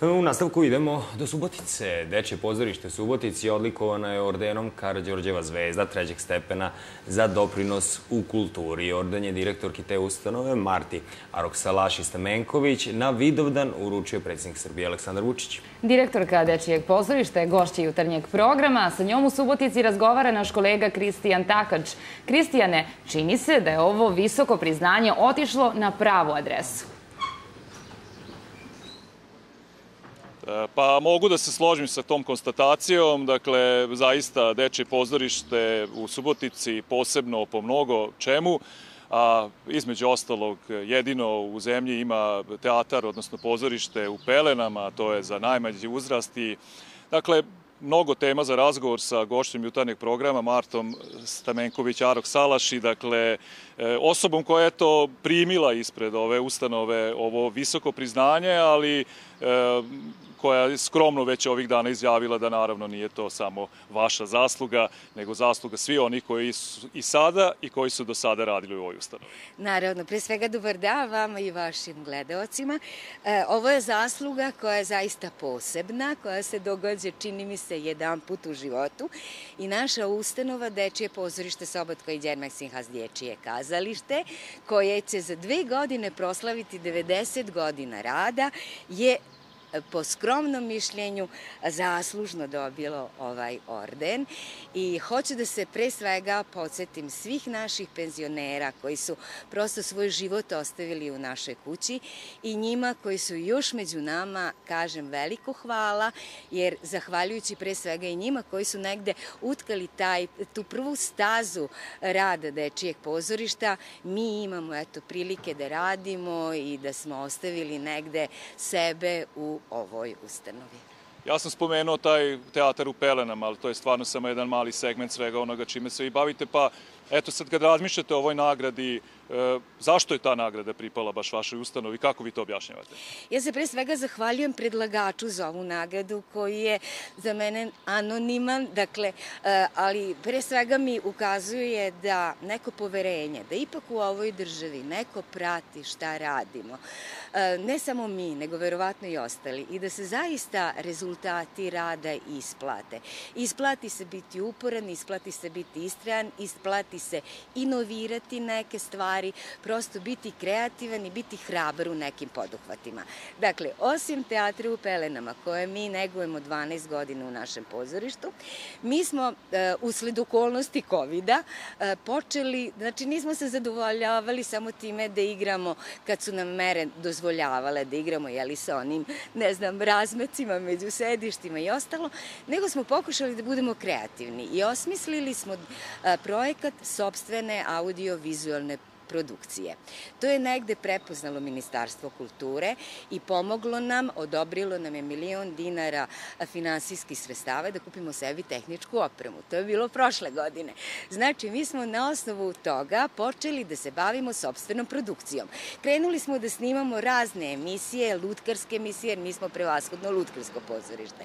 U nastavku idemo do Subotice. Dečje pozorište Subotici odlikovana je ordenom Karadžorđeva zvezda trećeg stepena za doprinos u kulturi. Orden je direktorki te ustanove Marti Aroksalaši Stamenković na Vidovdan uručio predsjednik Srbije Aleksandar Vučić. Direktorka Dečijeg pozorišta je gošća jutarnjeg programa. Sa njom u Subotici razgovara naš kolega Kristijan Takač. Kristijane, čini se da je ovo visoko priznanje otišlo na pravu adresu. Pa mogu da se složim sa tom konstatacijom, dakle, zaista Dečje pozorište u Subotici posebno po mnogo čemu, a između ostalog jedino u zemlji ima teatar, odnosno pozorište u Pelenama, to je za najmanji uzrast i dakle, mnogo tema za razgovor sa gošćem jutarnjeg programa Martom Stamenković Arok Salaši, dakle e, osobom koja je to primila ispred ove ustanove ovo visoko priznanje, ali e, koja je skromno već ovih dana izjavila da naravno nije to samo vaša zasluga, nego zasluga svi oni koji su i sada i koji su do sada radili u ovoj ustanovi. Naravno, pre svega dobar dan vama i vašim gledaocima. E, ovo je zasluga koja je zaista posebna, koja se događa, čini mi se, jedan put u životu i naša ustanova Dečije pozorište Sobotko i Đermaksinhas Dječije kazalište, koje će za dve godine proslaviti 90 godina rada, je po skromnom mišljenju zaslužno dobilo ovaj orden. I hoću da se pre svega podsjetim svih naših penzionera koji su prosto svoj život ostavili u našoj kući i njima koji su još među nama kažem veliko hvala jer zahvaljujući pre svega i njima koji su negde utkali taj, tu prvu stazu rada dečijeg pozorišta mi imamo eto prilike da radimo i da smo ostavili negde sebe u ovoj ustanovi. Ja sam spomenuo taj teatar u Pelenama, ali to je stvarno samo jedan mali segment svega onoga čime se vi bavite, pa eto sad kad razmišljate o ovoj nagradi, E, zašto je ta nagrada pripala baš vašoj ustanovi? Kako vi to objašnjavate? Ja se pre svega zahvaljujem predlagaču za ovu nagradu koji je za mene anoniman, dakle, e, ali pre svega mi ukazuje da neko poverenje, da ipak u ovoj državi neko prati šta radimo. E, ne samo mi, nego verovatno i ostali. I da se zaista rezultati rada isplate. Isplati se biti uporan, isplati se biti istrajan, isplati se inovirati neke stvari, stvari, prosto biti kreativan i biti hrabar u nekim poduhvatima. Dakle, osim teatra u Pelenama, koje mi negujemo 12 godina u našem pozorištu, mi smo e, usled okolnosti covid e, počeli, znači nismo se zadovoljavali samo time da igramo kad su nam mere dozvoljavale da igramo, jeli sa onim, ne znam, razmecima među sedištima i ostalo, nego smo pokušali da budemo kreativni i osmislili smo e, projekat sobstvene audio-vizualne produkcije. To je negde prepoznalo Ministarstvo kulture i pomoglo nam, odobrilo nam je milion dinara finansijskih sredstava da kupimo sebi tehničku opremu. To je bilo prošle godine. Znači, mi smo na osnovu toga počeli da se bavimo sobstvenom produkcijom. Krenuli smo da snimamo razne emisije, lutkarske emisije, jer mi smo prevashodno lutkarsko pozorište.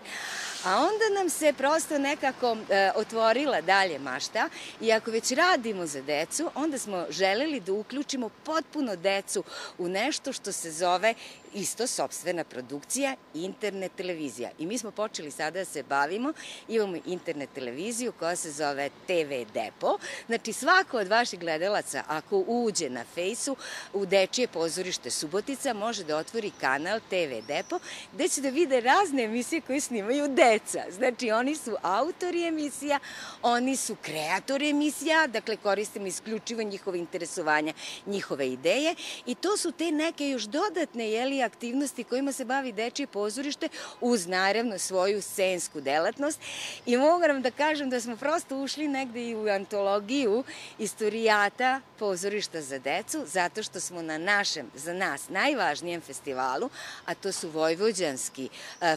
A onda nam se prosto nekako e, otvorila dalje mašta i ako već radimo za decu, onda smo želeli da uključimo potpuno decu u nešto što se zove isto sobstvena produkcija, internet televizija. I mi smo počeli sada da se bavimo, imamo internet televiziju koja se zove TV Depo. Znači svako od vaših gledalaca ako uđe na fejsu u Dečije pozorište Subotica može da otvori kanal TV Depo gde će da vide razne emisije koje snimaju deca. Znači oni su autori emisija, oni su kreatori emisija, dakle koristimo isključivo njihove interesovanja, njihove ideje i to su te neke još dodatne jeli, aktivnosti kojima se bavi dečije pozorište uz naravno svoju scensku delatnost i moram da kažem da smo prosto ušli negde i u antologiju istorijata pozorišta za decu zato što smo na našem, za nas, najvažnijem festivalu, a to su Vojvođanski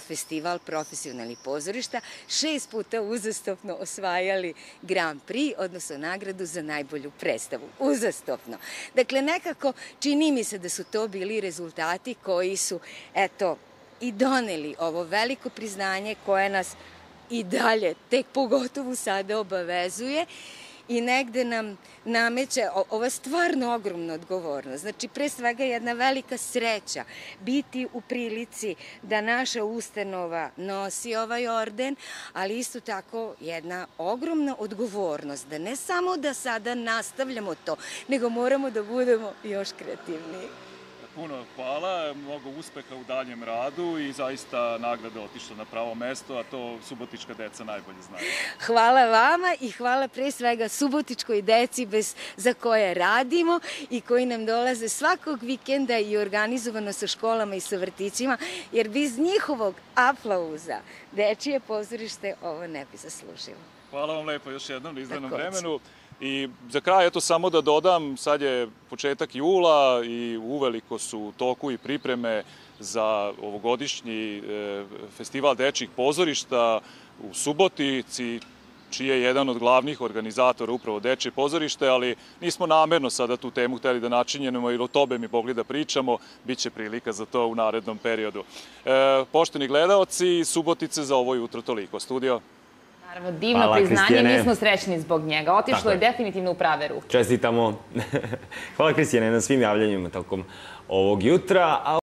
festival profesionalnih pozorišta, šest puta uzastopno osvajali Grand Prix, odnosno nagradu za najbolju predstavu. Uzastopno. Dakle, nekako čini mi se da su to bili rezultati koji su, eto, i doneli ovo veliko priznanje koje nas i dalje, tek pogotovo sada obavezuje i negde nam nameće ova stvarno ogromna odgovornost. Znači, pre svega jedna velika sreća biti u prilici da naša ustanova nosi ovaj orden, ali isto tako jedna ogromna odgovornost da ne samo da sada nastavljamo to, nego moramo da budemo još kreativniji. Puno hvala, mnogo uspeha u daljem radu i zaista nagrada otišla na pravo mesto, a to subotička deca najbolje znaju. Hvala vama i hvala pre svega subotičkoj deci bez, za koje radimo i koji nam dolaze svakog vikenda i organizovano sa školama i sa vrtićima, jer bez njihovog aplauza dečije pozorište ovo ne bi zaslužilo. Hvala vam lepo još jednom na izdanom vremenu. I za kraj, eto samo da dodam, sad je početak jula i uveliko su u toku i pripreme za ovogodišnji e, festival dečjih pozorišta u Subotici, čiji je jedan od glavnih organizatora upravo Dečje pozorište, ali nismo namerno sada tu temu hteli da načinjenemo jer o tobe mi mogli da pričamo, bit će prilika za to u narednom periodu. E, pošteni gledaoci, Subotice za ovo jutro toliko. Studio. Naravno, divno Hvala, priznanje, Kristijane. mi smo srećni zbog njega. Otišlo je, je definitivno u prave ruke. Čestitamo. Hvala Kristijane na svim javljanjima tokom ovog jutra.